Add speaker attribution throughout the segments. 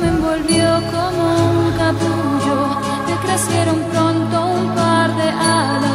Speaker 1: Me envolvió como un capullo, te crecieron pronto un par de alas.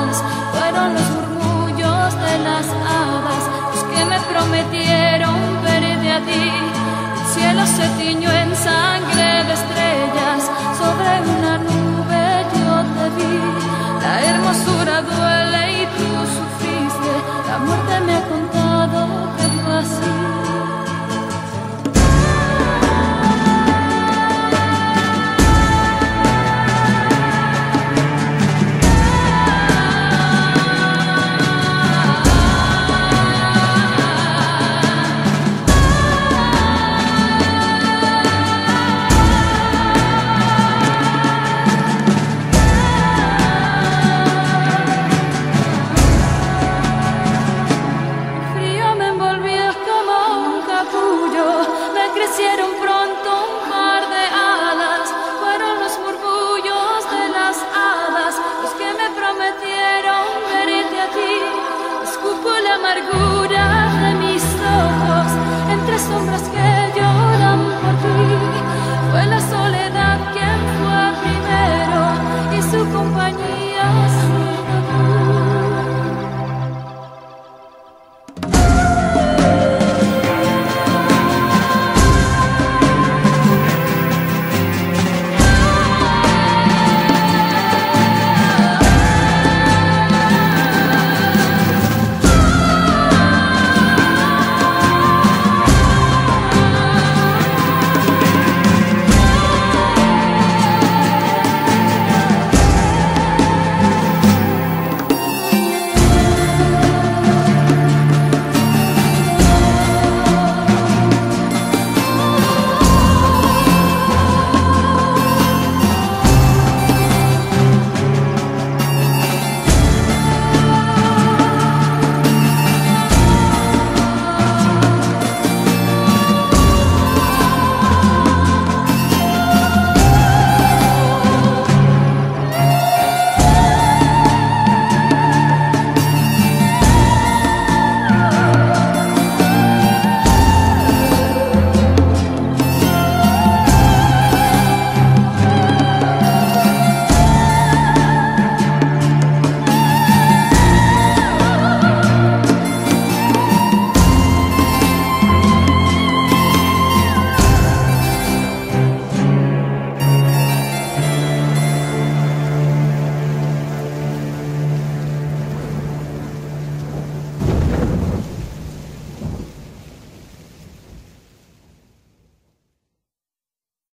Speaker 1: me hicieron